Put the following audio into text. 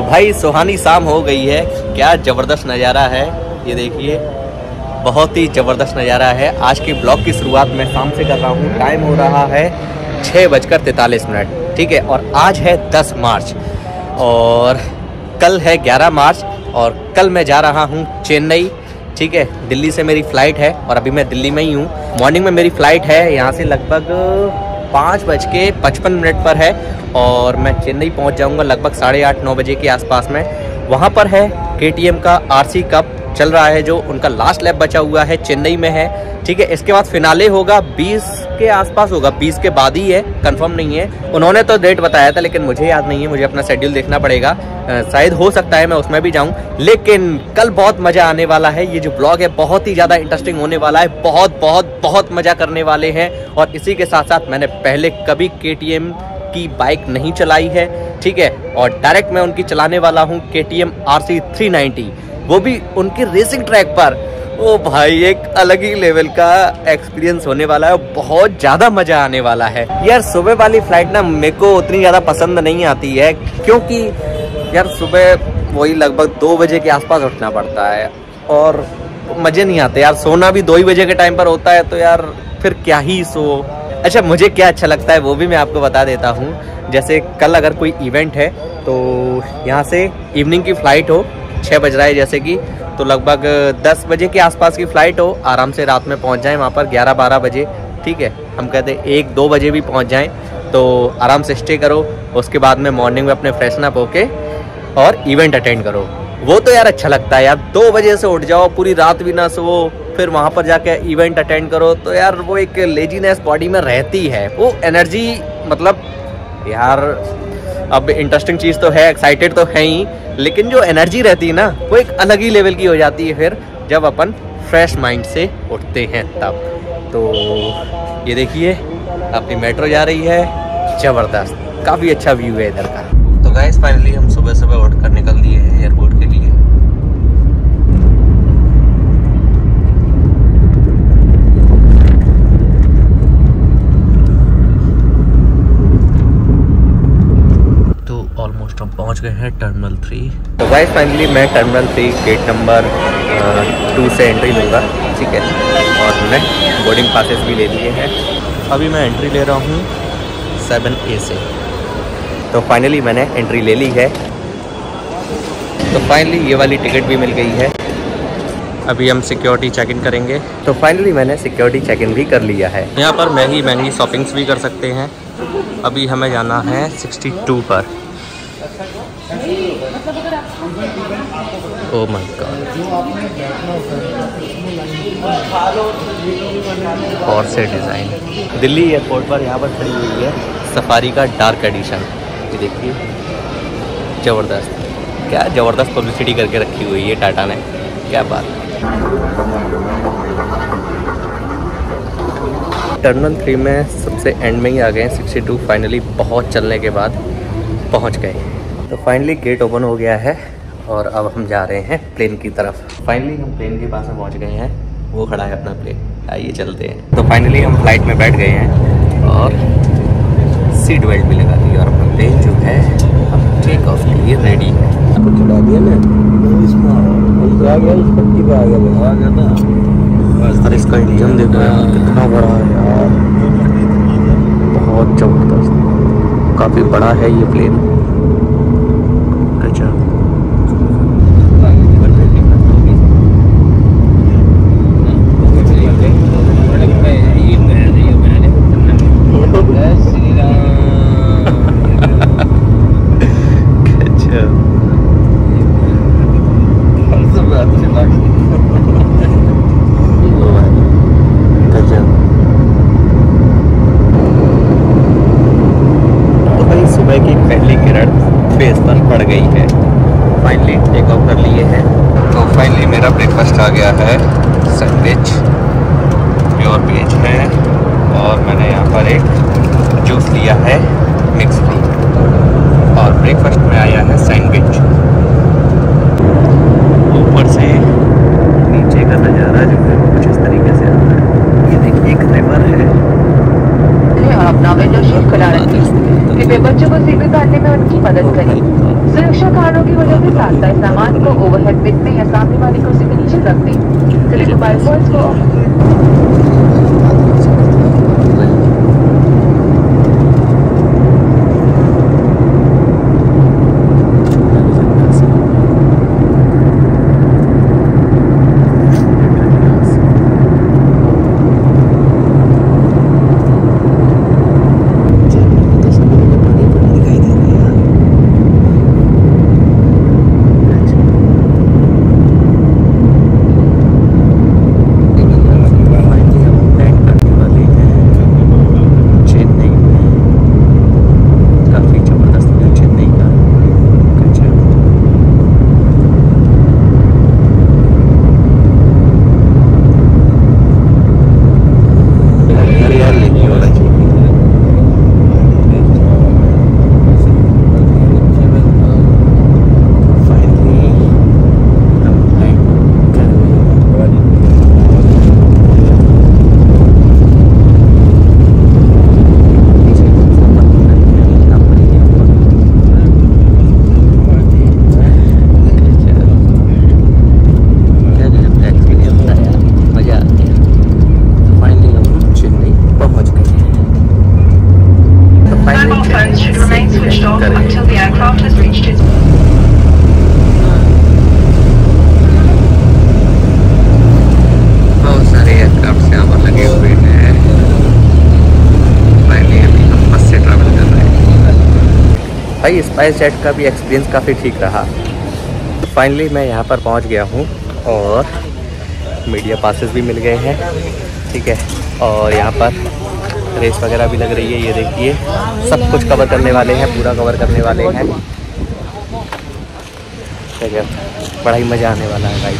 तो भाई सुहानी शाम हो गई है। क्या ज़बरदस्त नज़ारा है। ये देखिए, बहुत ही ज़बरदस्त नज़ारा है। आज के ब्लॉग की शुरुआत मैं शाम से कर रहा हूँ। टाइम हो रहा है छः बजकर तैंतालीस मिनट। ठीक है, और आज है दस मार्च। और कल है ग्यारह मार्च, और कल मैं जा रहा हूँ चेन्नई। ठीक है, दिल्ली से मेरी फ़्लाइट है, और अभी मैं दिल्ली में ही हूँ। मॉर्निंग में मेरी फ़्लाइट है यहाँ से लगभग पाँच बज के पचपन मिनट पर है और मैं चेन्नई पहुँच जाऊँगा लगभग साढ़े आठ, नौ बजे के आसपास में। वहाँ पर है के का आरसी कप चल रहा है, जो उनका लास्ट लैब बचा हुआ है, चेन्नई में है। ठीक है, इसके बाद फिनाले होगा 20 के आसपास होगा 20 के बाद ही है कन्फर्म नहीं है। उन्होंने तो डेट बताया था, लेकिन मुझे याद नहीं है, मुझे अपना शेड्यूल देखना पड़ेगा। शायद हो सकता है, मैं उसमें भी जाऊँ। लेकिन कल बहुत मज़ा आने वाला है। ये जो ब्लॉग है, बहुत ही ज़्यादा इंटरेस्टिंग होने वाला है। बहुत बहुत बहुत मज़ा करने वाले हैं। और इसी के साथ साथ मैंने पहले कभी केटीएम की बाइक नहीं चलाई है। ठीक है? और डायरेक्ट मैं उनकी चलाने वाला हूँ के टी एम वो भी उनकी रेसिंग ट्रैक पर। ओ भाई, एक अलग ही लेवल का एक्सपीरियंस होने वाला है बहुत ज़्यादा मज़ा आने वाला है। यार, सुबह वाली फ़्लाइट ना मेरे को उतनी ज़्यादा पसंद नहीं आती है, क्योंकि यार, सुबह वही लगभग दो बजे के आसपास उठना पड़ता है और मज़े नहीं आते यार। सोना भी दो ही बजे के टाइम पर होता है तो यार फिर क्या ही सो। अच्छा मुझे क्या अच्छा लगता है वो भी मैं आपको बता देता हूँ। जैसे कल अगर कोई इवेंट है तो यहाँ से इवनिंग की फ़्लाइट हो छः बज रहा है जैसे कि तो लगभग दस बजे के आसपास की फ़्लाइट हो, आराम से रात में पहुँच जाएँ वहाँ पर ग्यारह बारह बजे, ठीक है? हम कहते हैं एक दो बजे भी पहुँच जाएँ तो आराम से स्टे करो, उसके बाद में मॉर्निंग में अपने फ्रेशन अप होके और इवेंट अटेंड करो। वो तो यार अच्छा लगता है यार। दो बजे से उठ जाओ, पूरी रात भी ना सो फिर वहाँ पर जाके इवेंट अटेंड करो। तो यार वो एक लेजीनेस बॉडी में रहती है। वो एनर्जी मतलब यार, अब इंटरेस्टिंग चीज़ तो है एक्साइटेड तो है ही, लेकिन जो एनर्जी रहती है ना, वो एक अलग ही लेवल की हो जाती है फिर, जब अपन फ्रेश माइंड से उठते हैं तब। तो ये देखिए, अपनी मेट्रो जा रही है, ज़बरदस्त, काफ़ी अच्छा व्यू है इधर का। तो गाइस फाइनली हम सुबह सुबह उठ कर निकल दिए हैं एयरपोर्ट के लिए। तो ऑलमोस्ट हम पहुँच गए हैं टर्मिनल थ्री तो गाइस फाइनली मैं terminal three gate number two से एंट्री लूँगा, ठीक है? और मैं बोर्डिंग पासेस भी ले लिए हैं। अभी मैं एंट्री ले रहा हूँ सेवन ए से। तो फाइनली मैंने एंट्री ले ली है। तो फाइनली ये वाली टिकट भी मिल गई है। अभी हम सिक्योरिटी चेक इन करेंगे। तो फाइनली मैंने सिक्योरिटी चेक इन भी कर लिया है। यहाँ पर महँगी महँगी शॉपिंग्स भी कर सकते हैं। अभी हमें जाना है 62 पर। ओ माय गॉड और से डिज़ाइन दिल्ली एयरपोर्ट पर यहाँ पर खड़ी हुई है सफारी का डार्क एडिशन ये देखिए ज़बरदस्त। क्या ज़बरदस्त पब्लिसिटी करके रखी हुई है टाटा ने? क्या बात। टर्नल थ्री में सबसे एंड में ही आ गए हैं। सिक्सटी टू फाइनली बहुत चलने के बाद पहुँच गए। तो फाइनली गेट ओपन हो गया है और अब हम जा रहे हैं प्लेन की तरफ़। फाइनली हम प्लेन के पास पहुँच गए हैं। वो खड़ा है अपना प्लेन आइए चलते हैं। तो फाइनली हम फ़्लाइट में बैठ गए हैं और सीट बेल्ट भी लगा दी और अपना प्लेन जो है अब टेक ऑफ़ के लिए रेडी है। चढ़ा दिया ना? इसका इंजन देखो यार कितना बड़ा है यार। बहुत ज़बरदस्त। काफ़ी बड़ा है ये प्लेन ब्रेक टेक कर लिए हैं। तो फाइनली मेरा ब्रेकफास्ट आ गया है। सैंडविच प्योर वेज है। और मैंने यहाँ पर एक जूस लिया है मिक्स फ्रूट और ब्रेकफास्ट में आया है सैंडविच ऊपर से नीचे का नज़ारा जो है कुछ इस तरीके से आ रहा है। ये देखिए एक रिवर है। आप नावे नशीब करा रहे हैं। तो तो बच्चों को सीधे काटने में उनकी मदद करें। तो सुरक्षा कारणों की वजह से सामान को ओवरहेड देखते या सामने वाले को के नीचे रखते सभी मोबाइल फ़ोन को चेन्नई में काफ़ी ज़बरदस्त है चेन्नई का कल्चर हरियाली नहीं होना चाहिए फाइनली हम लैंड कर गए Mobile phones should remain switched off until the aircraft has reached its बहुत सारे एयरक्राफ्ट लगे हुए हैं ट्रैवल कर रहे हैं भाई स्पाइस जेट का भी एक्सपीरियंस काफ़ी ठीक रहा। फाइनली मैं यहाँ पर पहुँच गया हूँ और मीडिया पासेस भी मिल गए हैं, ठीक है? और यहाँ पर रेस वगैरह भी लग रही है, ये देखिए। सब कुछ कवर करने वाले हैं, पूरा कवर करने वाले हैं। ठीक है, बड़ा ही मज़ा आने वाला है भाई